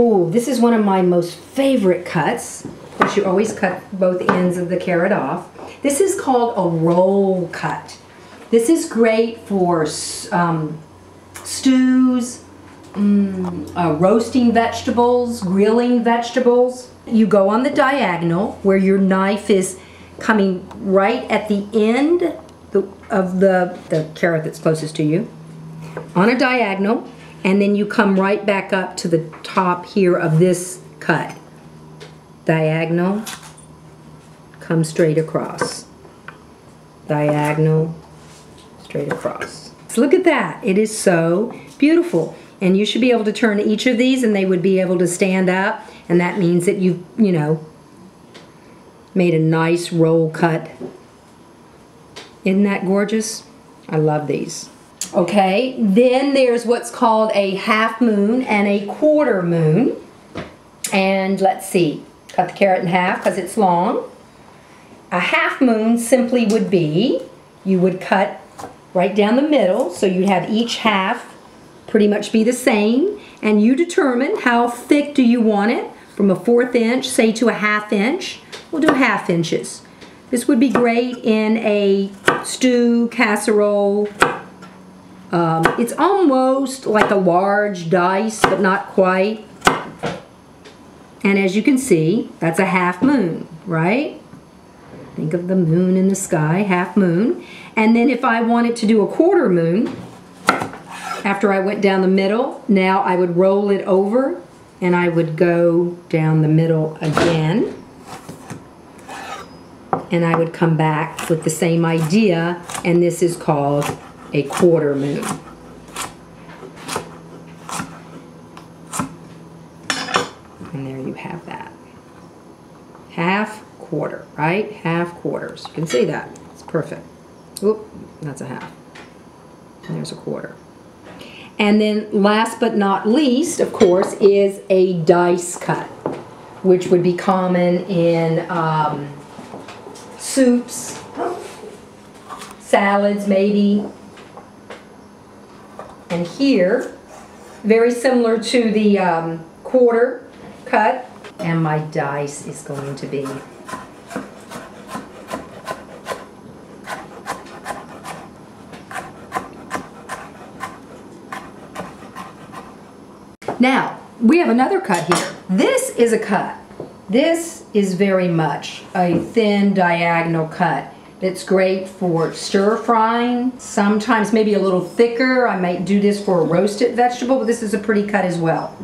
Oh, this is one of my most favorite cuts. Of course, you always cut both ends of the carrot off. This is called a roll cut. This is great for um, stews, mm, uh, roasting vegetables, grilling vegetables. You go on the diagonal where your knife is coming right at the end of the, the carrot that's closest to you on a diagonal and then you come right back up to the top here of this cut. Diagonal, come straight across. Diagonal, straight across. So look at that. It is so beautiful. And you should be able to turn each of these and they would be able to stand up. And that means that you've, you know, made a nice roll cut. Isn't that gorgeous? I love these. Okay, then there's what's called a half moon and a quarter moon. And let's see, cut the carrot in half because it's long. A half moon simply would be, you would cut right down the middle, so you'd have each half pretty much be the same, and you determine how thick do you want it, from a fourth inch, say to a half inch. We'll do half inches. This would be great in a stew, casserole, um, it's almost like a large dice, but not quite. And as you can see, that's a half moon, right? Think of the moon in the sky, half moon. And then if I wanted to do a quarter moon, after I went down the middle, now I would roll it over and I would go down the middle again. And I would come back with the same idea, and this is called a quarter moon. And there you have that. Half quarter, right? Half quarters. You can see that. It's perfect. Oop, that's a half. And there's a quarter. And then last but not least, of course, is a dice cut, which would be common in um, soups, salads maybe, and here, very similar to the um, quarter cut. And my dice is going to be Now, we have another cut here. This is a cut. This is very much a thin diagonal cut. It's great for stir frying, sometimes maybe a little thicker. I might do this for a roasted vegetable, but this is a pretty cut as well.